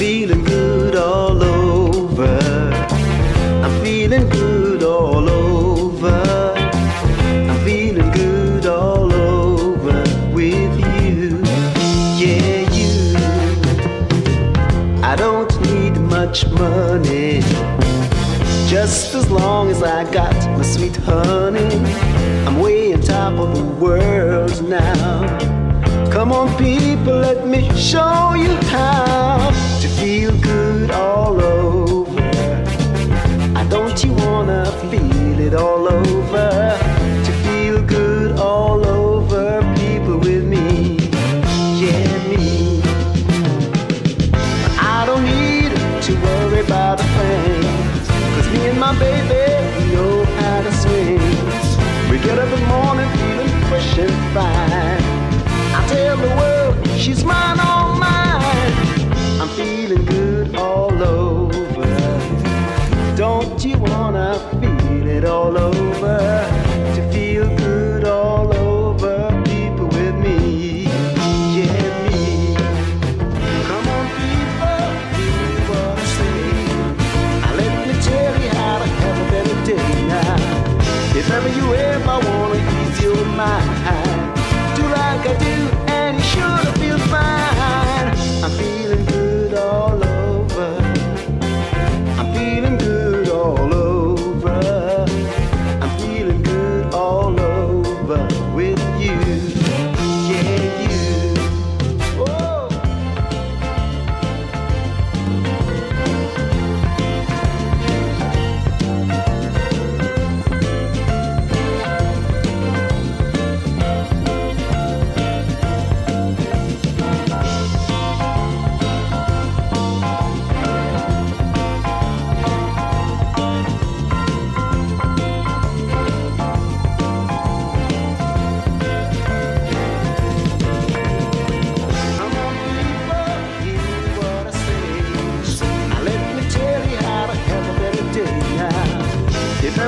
feeling good all over. I'm feeling good all over. I'm feeling good all over with you. Yeah, you. I don't need much money. Just as long as I got my sweet honey, I'm way on top of the world now. Come on, people, let me show wanna feel it all over? To feel good all over, people with me, yeah, me. I don't need to worry about a thing. Cause me and my baby, we know how to swing. We get up in the morning feeling fresh and fine. I tell the world she's mine, all Don't you wanna feel it all over?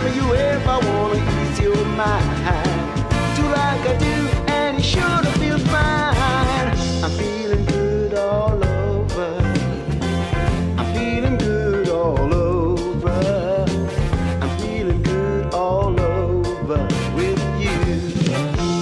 love you if I wanna ease your mind. Do like I do, and you sure to feel fine. I'm feeling good all over. I'm feeling good all over. I'm feeling good all over with you.